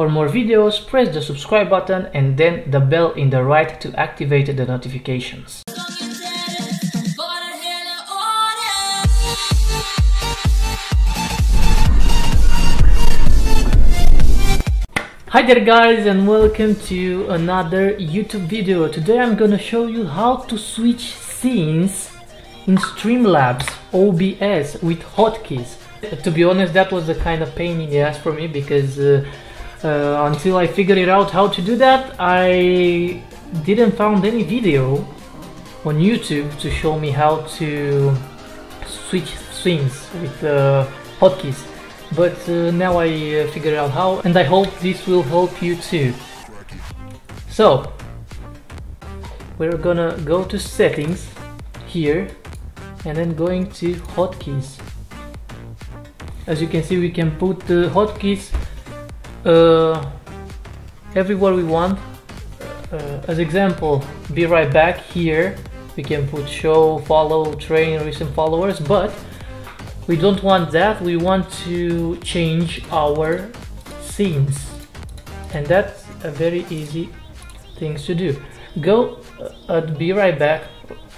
For more videos, press the subscribe button and then the bell in the right to activate the notifications. Hi there guys and welcome to another YouTube video. Today I'm gonna show you how to switch scenes in Streamlabs OBS with hotkeys. To be honest that was a kind of pain in the ass for me because uh, uh, until I figured it out how to do that I didn't found any video on YouTube to show me how to switch scenes with uh, hotkeys but uh, now I uh, figured out how and I hope this will help you too. So we're gonna go to settings here and then going to hotkeys. As you can see we can put the hotkeys everywhere we want. Uh, as example, be right back here. We can put show, follow, train, recent followers but we don't want that. We want to change our scenes. And that's a very easy thing to do. Go uh, at be right back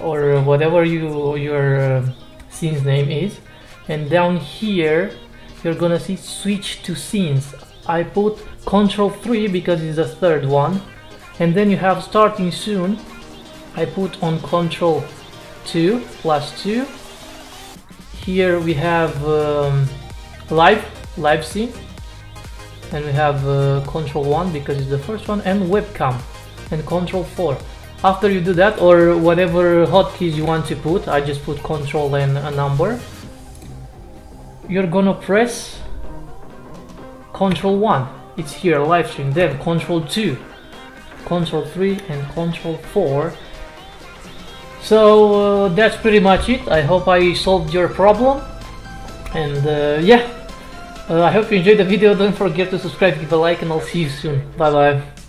or whatever you your uh, scene's name is. And down here you're gonna see switch to scenes I put control 3 because it's the third one. And then you have starting soon I put on control 2 plus 2 here we have um, live live scene. And we have uh, control 1 because it's the first one and webcam and control 4 after you do that or whatever hotkeys you want to put I just put control and a number. You're gonna press control 1 it's here live stream then control 2 control 3 and control 4 so uh, that's pretty much it. I hope i solved your problem. And uh, yeah. Uh, i hope you enjoyed the video. Don't forget to subscribe give a like and i'll see you soon. Bye bye